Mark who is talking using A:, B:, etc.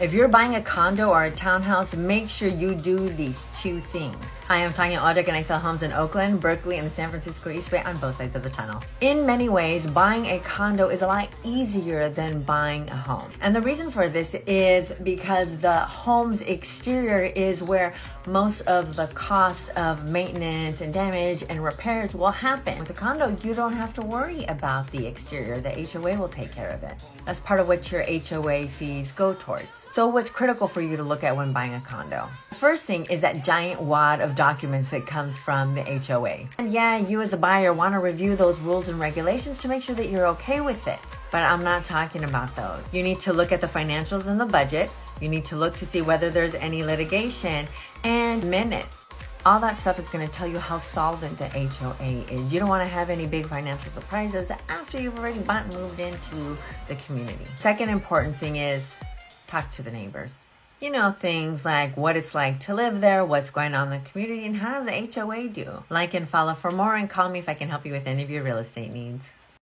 A: If you're buying a condo or a townhouse, make sure you do these two things. Hi, I'm Tanja Odzak and I sell homes in Oakland, Berkeley, and the San Francisco East Bay on both sides of the tunnel. In many ways, buying a condo is a lot easier than buying a home. And the reason for this is because the home's exterior is where most of the cost of maintenance and damage and repairs will happen. With a condo, you don't have to worry about the exterior. The HOA will take care of it. That's part of what your HOA fees go towards. So what's critical for you to look at when buying a condo? First thing is that giant wad of documents that comes from the HOA. And yeah, you as a buyer want to review those rules and regulations to make sure that you're okay with it. But I'm not talking about those. You need to look at the financials and the budget. You need to look to see whether there's any litigation and minutes. All that stuff is going to tell you how solvent the HOA is. You don't want to have any big financial surprises after you've already bought and moved into the community. Second important thing is talk to the neighbors. You know, things like what it's like to live there, what's going on in the community, and how does the HOA do? Like and follow for more and call me if I can help you with any of your real estate needs.